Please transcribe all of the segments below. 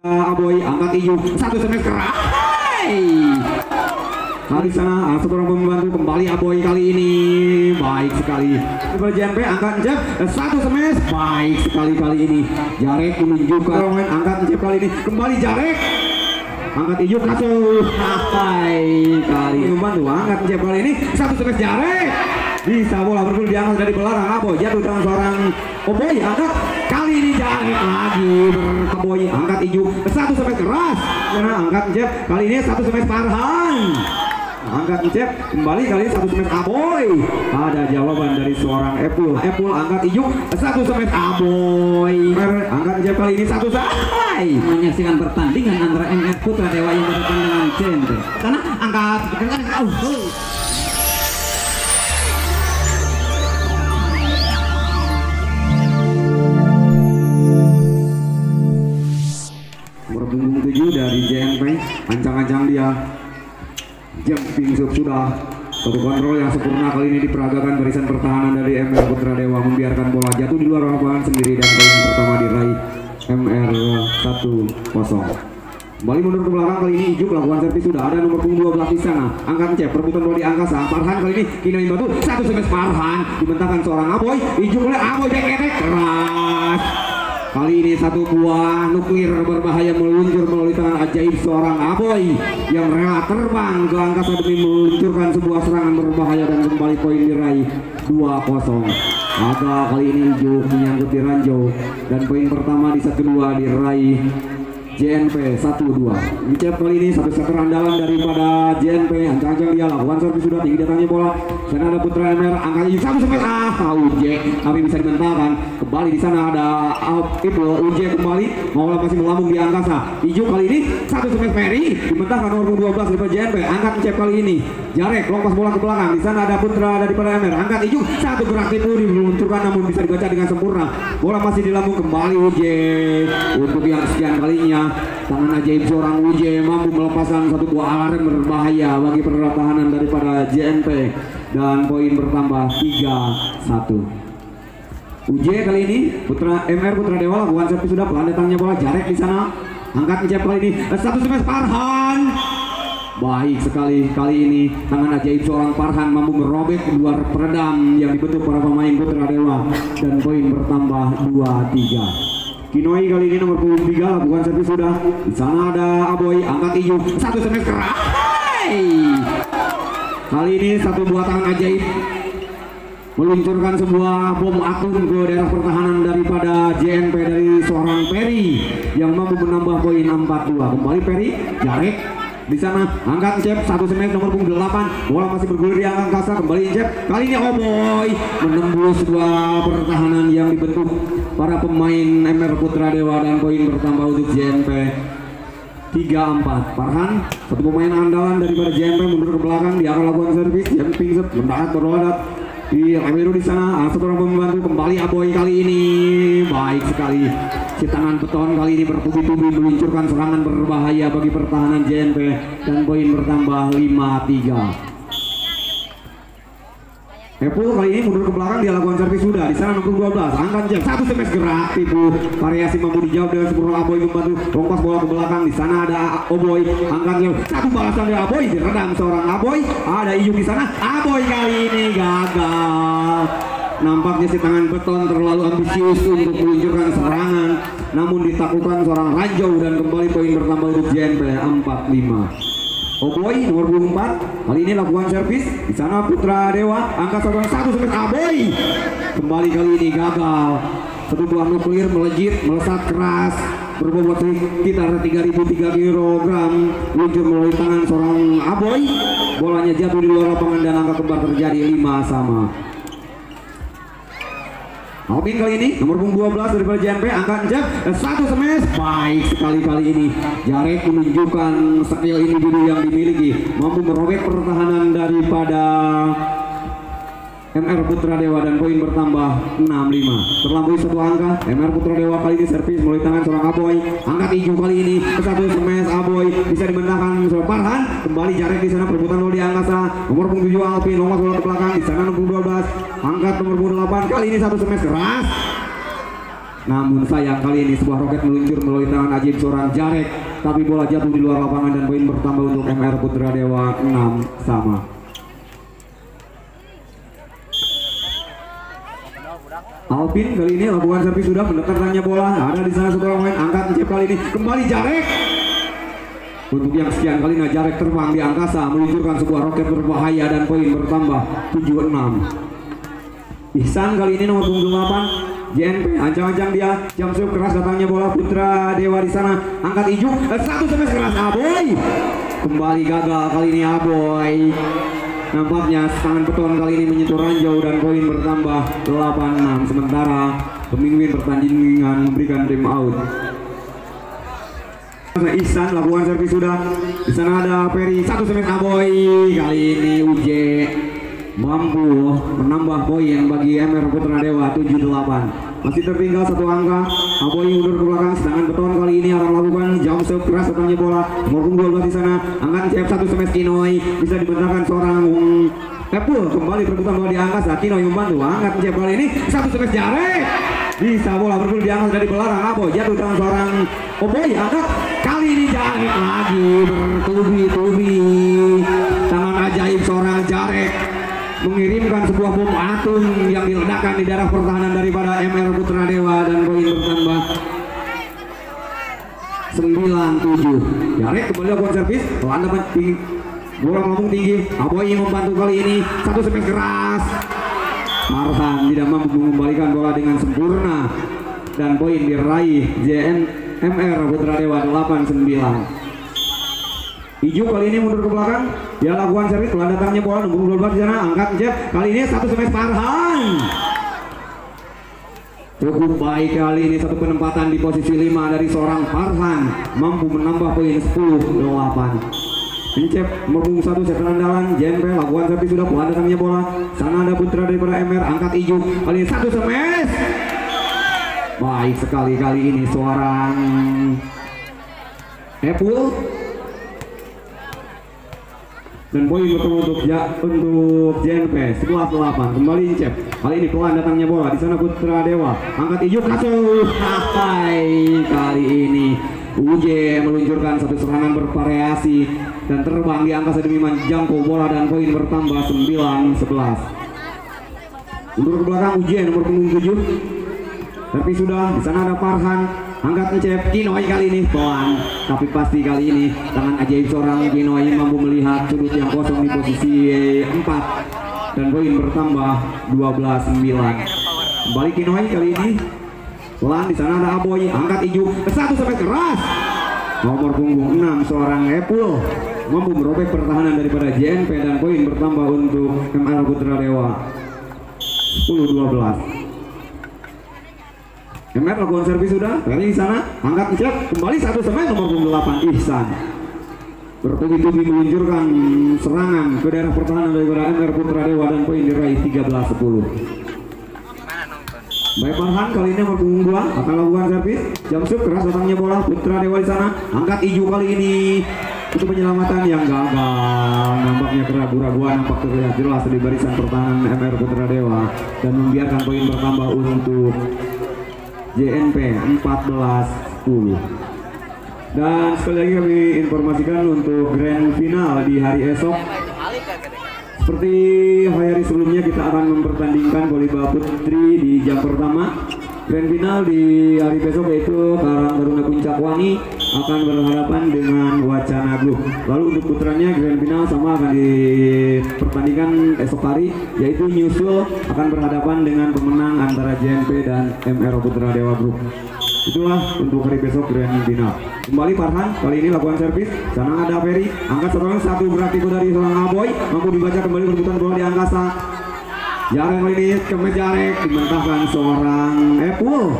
Aboy angkat iyu satu semes keras. Kali sana ah, seorang pembantu kembali Aboy kali ini. Baik sekali. JNP angkat jab satu semes baik sekali kali ini. Jarek menunjukkan angkat jab kali ini. Kembali Jarek. Angkat iyu kacau hai kali ini. Membantu angkat jab kali ini. Satu semes Jarek. Bisa bola bergulir diangkat dari belakang. Aboy jatuh dengan seorang Aboy. Angkat Jarek lagi berkeboy angkat iyu satu semes keras. Karena angkat jab kali ini satu semes Farhan. Angkat Icep kembali kali ini satu semes Aboy. Ada jawaban dari seorang Epul. Epul angkat ijuk satu semes Aboy. Angkat Icep kali ini satu say menyaksikan pertandingan antara MF Putra Dewa yang berhadapan dengan JNT karena angkat. Dengan oh, 7 dari JMP ancang-ancang dia. Jumping sub sudah. Satu kontrol yang sempurna kali ini diperagakan barisan pertahanan dari MR Putra Dewa membiarkan bola jatuh di luar lapangan sendiri dan poin pertama diraih MR 1-0 Kembali mundur ke belakang kali ini. Ijuk lakukan servis. Sudah ada nomor punggung 12 di sana. Angkat cek perputaran bola di angkasa. Farhan kali ini kini batu. Satu semes Farhan. Dibentangkan seorang Aboy. Ijuk oleh Aboy. Yang keras. Kali ini satu buah nuklir berbahaya meluncur melalui tangan ajaib seorang Aboy yang rela terbang ke angkasa demi meluncurkan sebuah serangan berbahaya dan kembali poin diraih 2-0. Aga kali ini Ijuk menyangkut di ranjau dan poin pertama di set kedua diraih JNP 1-2 Ucap kali ini satu setter andalan daripada JNP Ancang-ancang dia lakukan servis sudah tinggi datangnya bola. Sana ada Putra MR angkat ini satu semet ah UJ tapi bisa dimentalkan kembali di sana ada uh, itu UJ kembali. Bola masih melambung di angkasa. Ijuk kali ini satu semet Ferry. Dimentahkan nomor 12 daripada JNP angkat ucap kali ini. Jarek lompat bola ke belakang. Di sana ada Putra daripada MR angkat Ijuk satu gerak tipu diluncurkan namun bisa dibaca dengan sempurna. Bola masih dilambung kembali UJ untuk yang sekian kalinya tangan ajaib seorang UJ mampu melepaskan satu buah alarm berbahaya bagi pertahanan daripada JNP dan poin bertambah 3-1 UJ kali ini Putra MR Putra Dewa lakukan servis sudah pelan datangnya bola Jarek di sana. Angkat ngecep kali ini. Satu semes Farhan. Baik sekali kali ini. Tangan ajaib seorang Farhan mampu merobek dua peredam yang dibentuk para pemain Putra Dewa. Dan poin bertambah 2-3. Kinoi kali ini nomor punggung 3 lakukan servis sudah. Di sana ada Aboy angkat iyu satu semes keras. Kali ini satu buah tangan ajaib meluncurkan sebuah bom atom ke daerah pertahanan daripada JNP dari seorang Perry yang mampu menambah poin 4-2. Kembali Perry, Jarek di sana angkat cep satu semen nomor punggung 8 bola masih bergulir di angkasa kembali cep kali ini Oboy menembus dua pertahanan yang dibentuk para pemain MR Putra Dewa dan poin bertambah untuk JNP 3-4 Farhan satu pemain andalan daripada JNP mundur ke belakang. Dia akan lakukan servis. Jumping set lembaran terladat di Amiru di sana. Ah, seorang pembantu kembali Aboy kali ini. Baik sekali. Si tangan beton kali ini bertubi-tubi meluncurkan serangan berbahaya bagi pertahanan JNP dan poin bertambah 5-3 Epul kali ini mundur ke belakang dia lakukan servis sudah. Di sana nomor 12 angkat jam. Satu semes gerak tipu variasi mampu dijawab dengan sempurna Aboy membantu rompas bola ke belakang. Di sana ada Oboy angkat jam. Satu balasan dari Aboy diredam seorang Aboy. Ada Iyuk di sana. Aboy kali ini gagal. Nampaknya si tangan beton terlalu ambisius untuk meluncurkan serangan. Namun ditaklukkan seorang Ranjau dan kembali poin bertambah untuk JNP 4-5 Oboy nomor 24 kali ini lakukan servis. Di sana Putra Dewa angka seorang satu Aboy kembali kali ini gagal. Satu buah nuklir melejit melesat keras. Berbobot sekitar 3003 kg luncur melalui tangan seorang Aboy. Bolanya jatuh di luar lapangan dan angka kembar terjadi 5 sama Robin kali ini nomor punggung 12 daripada JNP angkat jab satu semes. Baik sekali kali ini. Jarek menunjukkan skill individu yang dimiliki. Mampu merobek pertahanan daripada MR Putra Dewa dan poin bertambah 65 terlampaui satu angka MR Putra Dewa kali ini servis melalui tangan seorang Aboy. Angkat hijau kali ini ke satu semes Aboy. Bisa dibentangkan seorang Farhan. Kembali Jarek di sana perebutan bola di angkasa. Nomor punggung 7 Alvin lolos bola ke belakang. Di sana nomor 12 angkat nomor punggung 8 kali ini satu semes keras. Namun sayang kali ini sebuah roket meluncur melalui tangan ajaib seorang Jarek. Tapi bola jatuh di luar lapangan dan poin bertambah untuk MR Putra Dewa 6 sama Alvin kali ini lakukan servis sudah mendekat tanya bola. Ada di sana seorang pemain angkat mencep kali ini. Kembali Jarek. Untuk yang sekian kali nah Jarek terbang di angkasa meluncurkan sebuah roket berbahaya dan poin bertambah 76 Ihsan kali ini nomor punggung 8 JNP ancang-ancang dia. Jam serve keras datangnya bola Putra Dewa di sana. Angkat ijuk. Eh, satu sampai keras Aboy! Kembali gagal kali ini Aboy Nampaknya tangan beton kali ini menyentuh ranjau dan poin bertambah 8-6 sementara pemimpin pertandingan memberikan time out. Ihsan lakukan servis sudah. Di sana ada Ferry satu semen Aboy kali ini UJ mampu menambah poin bagi MR Putra Dewa 78. Masih tertinggal satu angka. Aboy mundur ke belakang sedangkan beton kali ini akan melakukan jump serve keras datangnya bola. Nomor 12 di sana. Angkat siap satu semes Kinoi bisa dibentangkan seorang um, Epul kembali perebutan bola di angkasa Kinoi membantu. Angkat siap kali ini satu semes Jarek bisa bola berbulu di angkasa dari belarang Aboy jatuh dengan seorang Oboy angkat. Kali ini Jarek lagi. Bertubi-tubi tangan ajaib seorang Jarek mengirimkan sebuah bom atom yang diledakkan di daerah pertahanan daripada MR Putra Dewa dan poin bertambah. 97 Jarek kembali lakukan servis. Belanda tinggi bola ngomong tinggi Aboy membantu kali ini. Satu semen keras. Marsan tidak mampu mengembalikan bola dengan sempurna. Dan poin diraih JN MR Putra Dewa 89 Ijo kali ini mundur ke belakang. Dia lakukan servis telah datangnya bola nomor 12 di sana. Angkat jeb. Kali ini satu semes Farhan. Cukup baik kali ini satu penempatan di posisi 5 dari seorang Farhan mampu menambah poin 10 8. Incep punggung satu setelan andalan Jenpe lakukan servis sudah pelan datangnya bola sana ada putra daripada MR angkat Ijo kali ini satu semes baik sekali kali ini seorang Epul dan poin bertemu untuk ja, untuk JNP 11 8 kembali Incep kali ini pelan datangnya bola di sana Putra Dewa. Angkat ijuk kasuh hai kali ini. UJ meluncurkan satu serangan bervariasi dan terbang di angkasa demi menjangkau bola dan poin bertambah 9 11 mundur ke belakang UJ nomor punggung 7 tapi sudah di sana ada Farhan angkat ngecep Kinoi kali ini. Pelan tapi pasti kali ini tangan ajaib seorang Kinoi mampu melihat sudut yang kosong di posisi 4 dan poin bertambah 12 9 kembali Kinoi kali ini. Pelan di sana ada Aboy. Angkat ijuk. Satu sampai keras. Nomor punggung 6 seorang Epul mampu merobek pertahanan daripada JNP dan poin bertambah untuk MR Putra Dewa. 10 12 MR lakukan servis sudah, di sana, angkat ngecek, kembali satu semen nomor punggung 8 Ihsan. Bertubi-tubi meluncurkan serangan ke daerah pertahanan daripada MR Putra Dewa dan poin diraih 13-10. Baik Farhan kali ini nomor punggung 2 akan lakukan servis. Jam sub keras datangnya bola Putra Dewa di sana. Angkat Iju kali ini untuk penyelamatan yang gagal. Nampaknya keraguan-raguan nampak terlihat jelas di barisan pertahanan MR Putra Dewa dan membiarkan poin bertambah untuk JNP 14 10 dan sekali lagi kami informasikan untuk grand final di hari esok. Seperti hari sebelumnya kita akan mempertandingkan volleyball putri di jam pertama grand final di hari besok yaitu Karang Taruna Puncak Wangi akan berhadapan dengan Wacana Group lalu untuk putranya grand final sama akan dipertandingkan esok hari yaitu Nyusul akan berhadapan dengan pemenang antara JNP dan MR Putra Dewa Group. Itulah untuk hari besok grand final. Kembali Farhan kali ini lakukan servis. Sana ada Ferry. Angkat seorang satu berarti dari seorang Aboy. Mampu dibaca kembali berputar bola di angkasa Kali ini kemes Jarek dimentahkan seorang Epul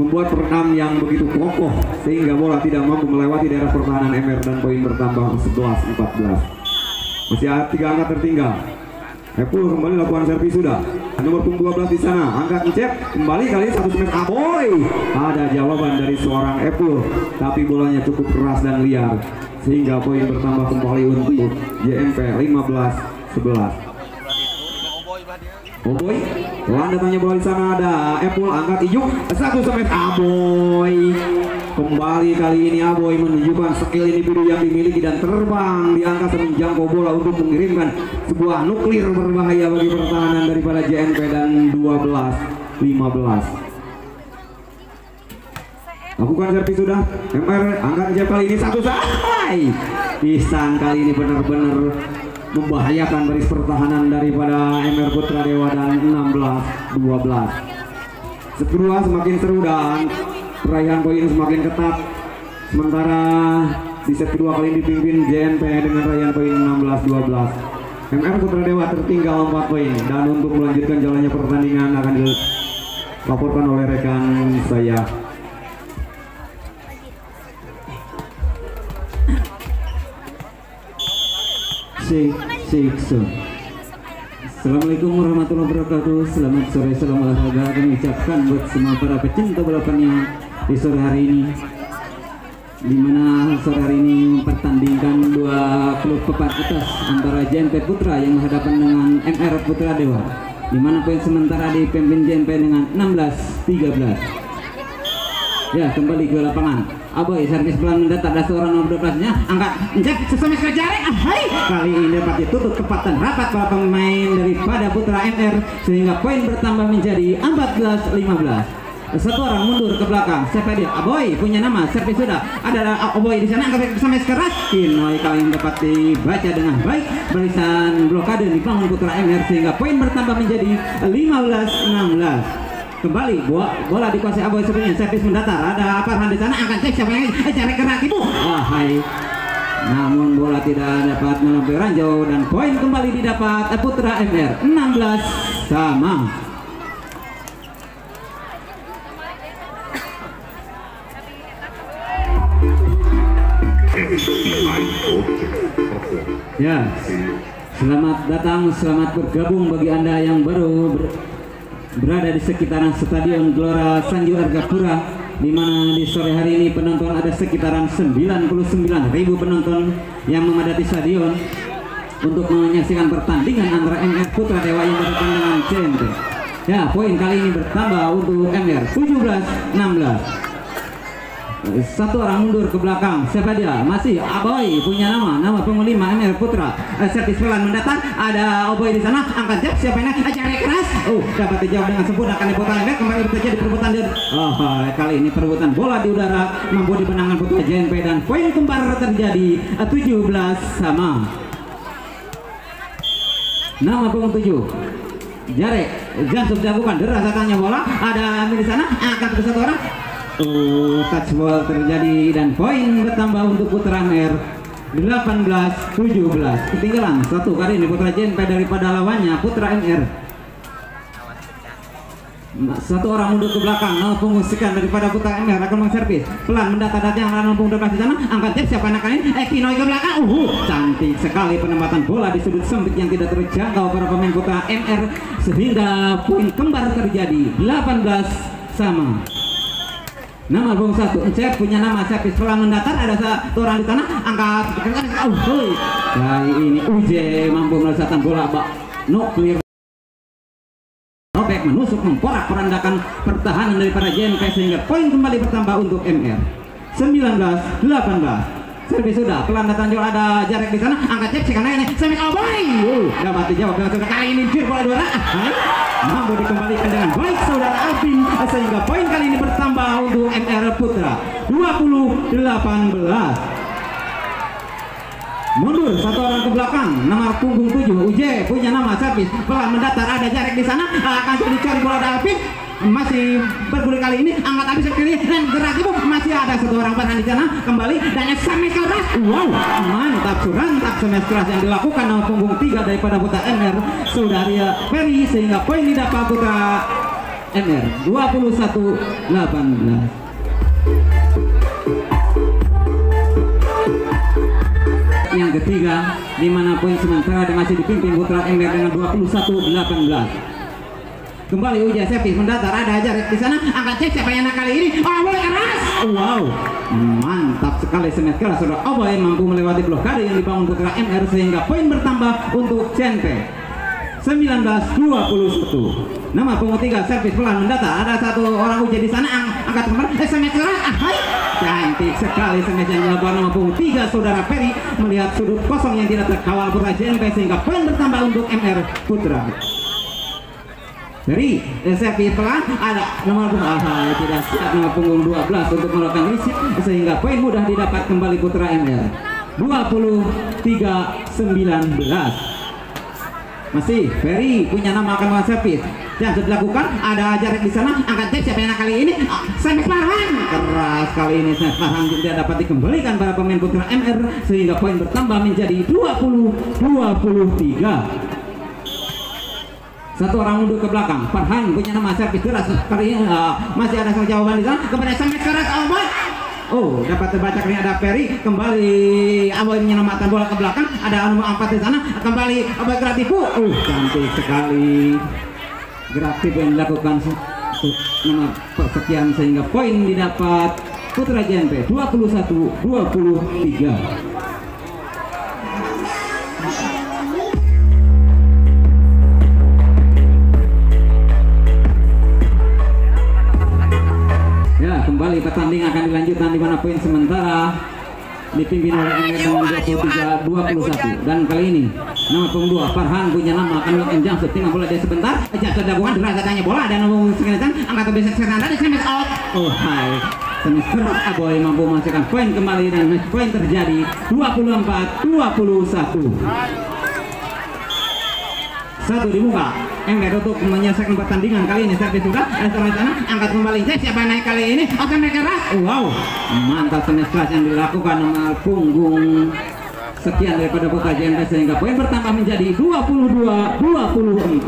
membuat perenam yang begitu kokoh sehingga bola tidak mampu melewati daerah pertahanan MR dan poin bertambah 11-14 masih tiga angka tertinggal. Epul kembali lakukan servis sudah. Nomor punggung 12 di sana angkat ngecek kembali kali satu semen Aboy ada jawaban dari seorang Epul tapi bolanya cukup keras dan liar sehingga poin bertambah kembali untuk JMP 15 11 Oboy, pelan datangnya bola di sana ada Apple angkat ijuk. Satu semet Aboy. Kembali kali ini Aboy menunjukkan skill individu yang dimiliki dan terbang. Di angkasa menjangkau bola untuk mengirimkan sebuah nuklir berbahaya bagi pertahanan daripada JNP dan 12 15. Lakukan servis sudah. MR angkat jab kali ini satu sampai Pisang kali ini benar-benar membahayakan baris pertahanan daripada MR Putra Dewa dan 16 12 set kedua semakin seru dan perayaan poin semakin ketat sementara di set kedua kali dipimpin JNP dengan raihan poin 16 12 MR Putra Dewa tertinggal 4 poin dan untuk melanjutkan jalannya pertandingan akan dilaporkan oleh rekan saya Assalamualaikum warahmatullahi wabarakatuh. Selamat sore, salam olahraga Kami ucapkan buat semua para pecinta balapannya Di sore hari ini. Di mana sore hari ini mempertandingkan dua klub pepat atas antara JNP Putra yang berhadapan dengan MR Putra Dewa. Di mana poin sementara dipimpin JNP dengan 16-13 Ya kembali ke lapangan Aboy servis pelan mendatar ada seorang nomor 12 nya Angkat. Njak sesama kerjare Ahai. Kali ini dapat ditutup kepatan rapat para pemain daripada Putra MR Sehingga poin bertambah menjadi 14-15 satu orang mundur ke belakang siapa dia? Aboy punya nama servis sudah? Ada Aboy di sana angkat bersama keras Kinoy kali ini dapat dibaca dengan baik. Barisan blokade dibangun Putra MR sehingga poin bertambah menjadi 15-16 kembali bola, bola dikuasai Aboy sebenarnya servis mendatar. Ada Farhan di sana akan cek siapa yang cari kerak ibu wahai. Namun bola tidak dapat melampaui ranjau dan poin kembali didapat. Putra MR 16 sama. Ya, selamat datang, selamat bergabung bagi Anda yang baru ber- berada di sekitaran Stadion Gelora Sanju Argapura di mana di sore hari ini penonton ada sekitaran 99.000 penonton yang memadati stadion untuk menyaksikan pertandingan antara MR Putra Dewa yang berhadapan dengan CNT. Ya, poin kali ini bertambah untuk MR 17-16 satu orang mundur ke belakang. Siapa dia? Masih Aboy punya nama. Nama pengelima MR Putra. Uh, servis pelan mendatang. Ada Aboy di sana. Angkat jab. Siapa ini cari keras. Oh dapat dijawab dengan sempurna. Akan diputar lagi kembali terjadi perebutan di oh kali ini perebutan bola di udara. Mampu dimenangkan Putra JNP dan poin kembar terjadi uh, 17 sama. Nama punggung 7 Jarek. Jansub dilakukan deras datangnya bola. Ada di sana. Angkat ke satu orang Oh, touch ball terjadi dan poin bertambah untuk Putra Mer 18-17 ketinggalan satu kali ini Putra JNP daripada lawannya Putra MR satu orang mundur ke belakang mau pengusikan daripada Putra MR akan mengservis pelan mendata datang arah nampung depan di sana angkat jab siapa anak ini eh ke belakang. Uh cantik sekali penempatan bola di sudut sempit yang tidak terjangkau para pemain Putra MR sehingga poin kembar terjadi 18 sama Nama bung satu, Encep punya nama servis pelan mendatar ada satu orang di tanah angkat. Oh, hoi. Kali ini Uje mampu melesatkan bola bak clear. Robek menusuk memporak perandakan pertahanan daripada JNP sehingga poin kembali bertambah untuk MR 19 18 servis sudah pelan datang juga ada jarak di sana. Angkat cek karena ini. Semi oboy uh, dapat dijawab dengan kali ini. Bir bola dua Hai. mampu dikembalikan dengan baik saudara Alvin. Sehingga poin kali ini bertambah untuk MR Putra. 20 18 mundur. Satu orang ke belakang. Nomor punggung 7 UJ punya nama servis. Pelan mendatar. Ada jarak di sana. Akan dicari bola Alvin masih bergulir kali ini angkat habis ke kiri dan gerak ibu. Masih ada satu orang pertahanan di sana kembali. Dan SMS keras wow mantap surantap SMS keras yang dilakukan nomor punggung 3 daripada Putra MR Saudari Ferry sehingga poin didapat Putra MR 21 18 yang ketiga di mana poin sementara masih dipimpin Putra MR dengan 21 18 kembali ujian servis mendatar. Ada aja di sana. Angkat cek siapa yang kali ini? Oh boleh keras. Wow mantap sekali semet keras sudah Oboy mampu melewati blokade yang dibangun putra MR sehingga poin bertambah untuk CNP 19-21 Nama punggung tiga servis pelan mendata Ada satu orang uji di sana. Ang angkat kembali. Eh semet keras ah, hai. Cantik sekali semet yang dilakukan nama punggung tiga Saudara Ferry. Melihat sudut kosong yang tidak terkawal Putra JNP Sehingga poin bertambah untuk MR Putra dari eh, servis pelan ada nomor punggung ah, tidak siap nomor punggung 12 untuk melakukan riset sehingga poin mudah didapat kembali Putra MR 23 19 masih Ferry punya nama akan servis yang sudah dilakukan ada jarak di sana. Angkat jab siapa yang kali ini? Oh, Samis Farhan keras kali ini Samis Farhan tidak dapat dikembalikan para pemain putra MR sehingga poin bertambah menjadi 20 23 satu orang mundur ke belakang Farhan punya nama servis keras ini uh, masih ada jawaban di sana kepada Samis keras my Oh, dapat terbaca kali ada Ferry kembali Aboy menyelamatkan bola ke belakang. Ada nomor 4 di sana. Kembali Aboy Gratifu. Uh, cantik sekali. Gratif yang dilakukan nomor persekian sehingga poin didapat Putra JNP 21 23. Kembali pertandingan akan dilanjutkan di mana poin sementara dipimpin oleh dengan 23 21 dan kali ini nama punggung 2 Farhan punya nama akan melakukan jam tinggal bola dia sebentar jatuh dagungan derasa tanya bola dan nomor sekian angkat besar sekian tadi semis out oh hai. Semis keras Aboy mampu menghasilkan poin kembali dan match poin terjadi 24 21 satu dibuka. Ember untuk menyelesaikan pertandingan kali ini. Servis sudah. Ada sama sana angkat kembali. Cek, siapa yang naik kali ini. Oke mereka keras. Wow. Mantap semes keras yang dilakukan nomor punggung sekian daripada Putra JNP sehingga poin bertambah menjadi 22 24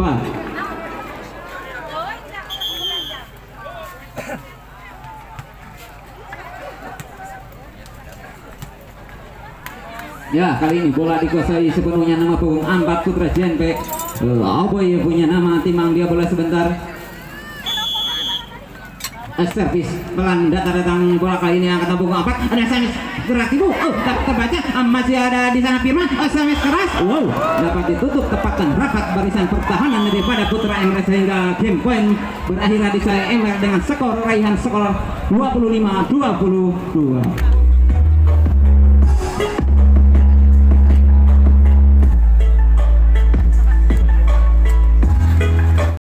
Ya kali ini bola dikuasai sepenuhnya nama punggung Ambat Putra JNP Aboy punya nama? Timang dia bola sebentar. Eh, servis pelan. Datar datang. Bola kali ini angkat punggung Ambat ada gerak ibu oh dapat terbaca. Ah, masih ada di sana Firman. Oh Samis keras. Wow. Dapat ditutup tepat dan rapat barisan pertahanan daripada Putra Emre sehingga game point berakhir di saya Emre dengan skor raihan skor 25 22